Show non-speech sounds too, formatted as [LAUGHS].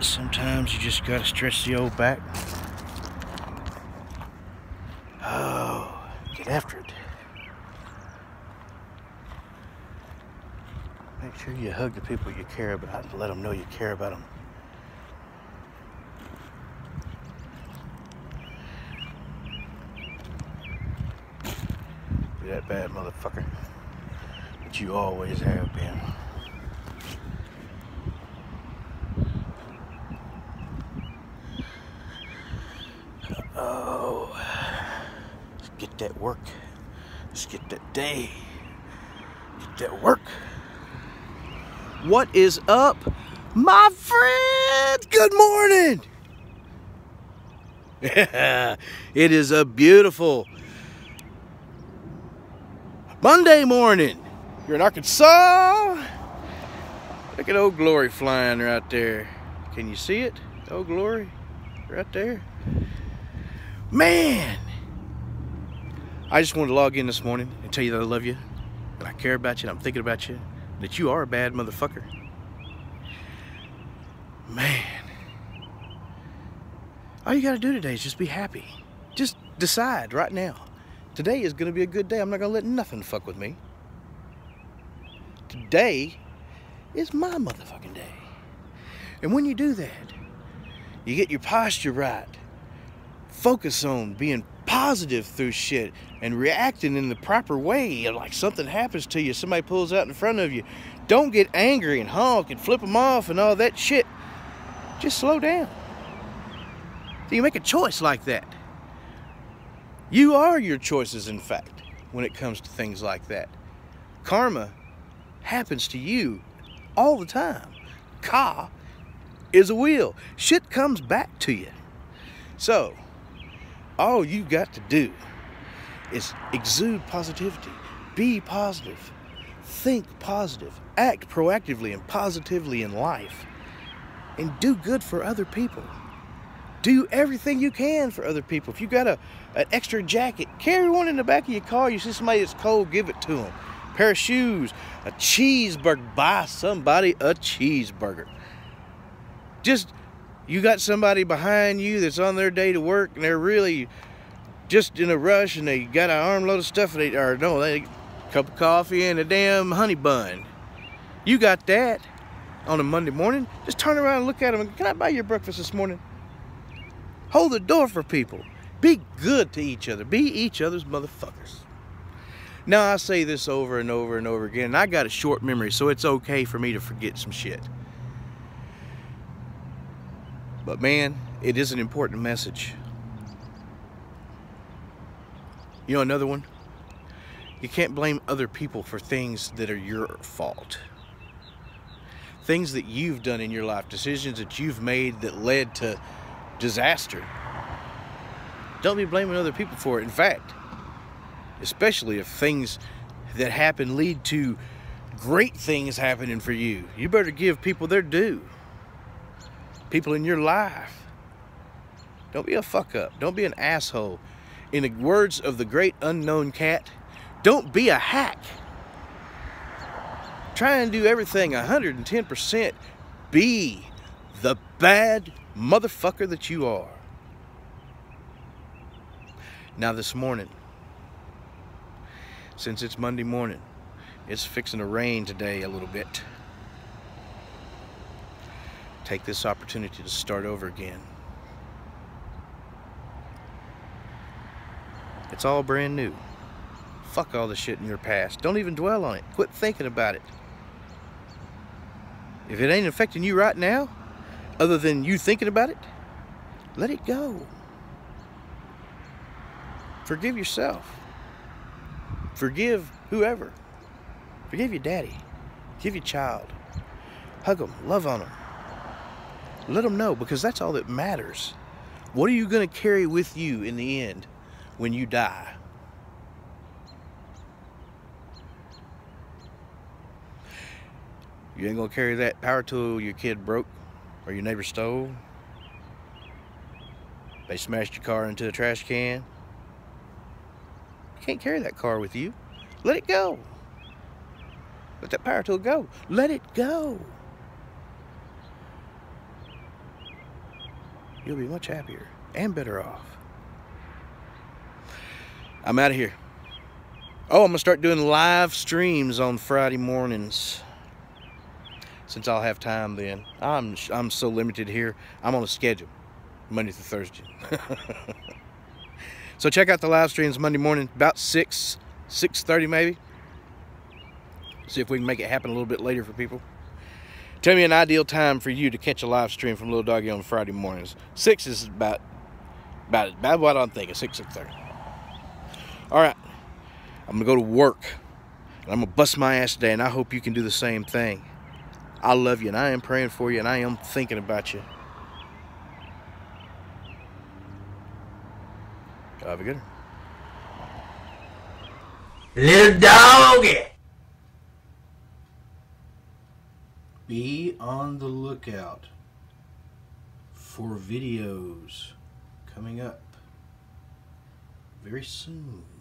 Sometimes you just gotta stretch the old back. Oh, get after it. Make sure you hug the people you care about and let them know you care about them. Be that bad motherfucker that you always have been. Oh, let's get that work. Let's get that day. Get that work. What is up, my friend? Good morning. [LAUGHS] it is a beautiful Monday morning. You're in Arkansas. Look at Old Glory flying right there. Can you see it? Old Glory right there. Man, I just wanted to log in this morning and tell you that I love you and I care about you and I'm thinking about you that you are a bad motherfucker. Man, all you gotta do today is just be happy. Just decide right now. Today is gonna be a good day. I'm not gonna let nothing fuck with me. Today is my motherfucking day. And when you do that, you get your posture right. Focus on being positive through shit and reacting in the proper way. Like something happens to you, somebody pulls out in front of you. Don't get angry and honk and flip them off and all that shit. Just slow down. So you make a choice like that. You are your choices, in fact, when it comes to things like that. Karma happens to you all the time. Ka is a wheel. Shit comes back to you. So, all you got to do is exude positivity, be positive, think positive, act proactively and positively in life, and do good for other people. Do everything you can for other people. If you got a an extra jacket, carry one in the back of your car. You see somebody that's cold, give it to them. Pair of shoes, a cheeseburger. Buy somebody a cheeseburger. Just you got somebody behind you that's on their day to work and they're really just in a rush and they got an armload of stuff and they or no they a cup of coffee and a damn honey bun. You got that on a monday morning? Just turn around and look at them and can i buy your breakfast this morning? Hold the door for people. Be good to each other. Be each other's motherfuckers. Now i say this over and over and over again and i got a short memory so it's okay for me to forget some shit but man, it is an important message. You know another one? You can't blame other people for things that are your fault. Things that you've done in your life, decisions that you've made that led to disaster. Don't be blaming other people for it. In fact, especially if things that happen lead to great things happening for you, you better give people their due people in your life. Don't be a fuck up. Don't be an asshole. In the words of the great unknown cat, don't be a hack. Try and do everything 110%. Be the bad motherfucker that you are. Now, this morning, since it's Monday morning, it's fixing to rain today a little bit take this opportunity to start over again. It's all brand new. Fuck all the shit in your past. Don't even dwell on it. Quit thinking about it. If it ain't affecting you right now, other than you thinking about it, let it go. Forgive yourself. Forgive whoever. Forgive your daddy. Forgive your child. Hug them. Love on them. Let them know because that's all that matters. What are you going to carry with you in the end when you die? You ain't going to carry that power tool your kid broke or your neighbor stole. They smashed your car into a trash can. You can't carry that car with you. Let it go. Let that power tool go. Let it go. You'll be much happier and better off. I'm out of here. Oh, I'm going to start doing live streams on Friday mornings. Since I'll have time then. I'm I'm so limited here. I'm on a schedule. Monday through Thursday. [LAUGHS] so check out the live streams Monday morning about 6 6:30 maybe. See if we can make it happen a little bit later for people. Tell me an ideal time for you to catch a live stream from Lil Doggy on Friday mornings. 6 is about about about what I'm thinking. 6 6:30. All right. I'm to go to work. And I'm to bust my ass today, and I hope you can do the same thing. I love you, and I am praying for you, and I am thinking about you. Have a good one. Lil doggy. Be on the lookout for videos coming up very soon.